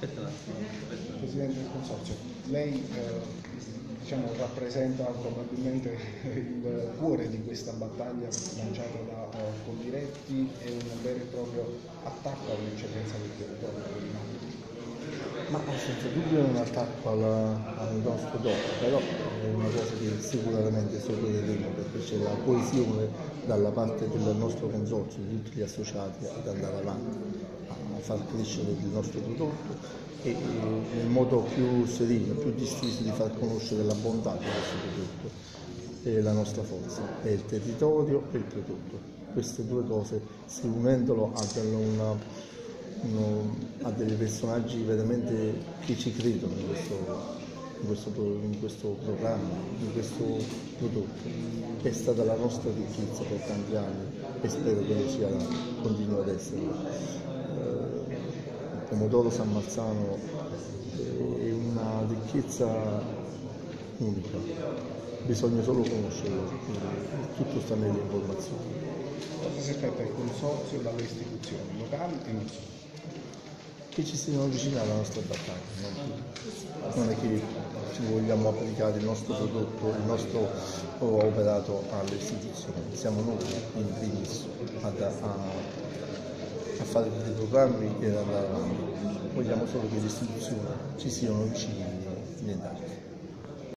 Aspetta un attimo. aspetta. Presidente del Consorzio, lei eh, diciamo, rappresenta probabilmente il cuore di questa battaglia lanciata da eh, Coldiretti e un vero e proprio attacco all'eccellenza del territorio. Ma senza dubbio è un attacco alla- al nostro dopo, però è una cosa sicuramente sorrideremo perché c'è la coesione dalla parte del nostro consorzio, di tutti gli associati ad andare avanti, a far crescere il nostro prodotto e nel modo più sereno, più disteso di far conoscere la bontà del nostro prodotto e la nostra forza, è il territorio e il prodotto. Queste due cose, se unendolo a delle- una- uno- a dei personaggi veramente che ci credono in questo, in questo in questo programma, in questo prodotto, che è stata la nostra ricchezza per tanti anni e spero che lo sia, continui ad essere. Eh, il pomodoro San Marzano è una ricchezza unica, bisogna solo conoscerlo, tutto sta nelle informazioni. Cosa si aspetta il Consorzio dalle istituzioni locali e non solo? che ci stiano vicino alla nostra battaglia. Non, non è che ci vogliamo applicare il nostro prodotto, il nostro operato alle istituzioni, siamo noi in primis a, a fare dei programmi e ad andare avanti. Vogliamo solo che le istituzioni ci siano vicine, nient'altro.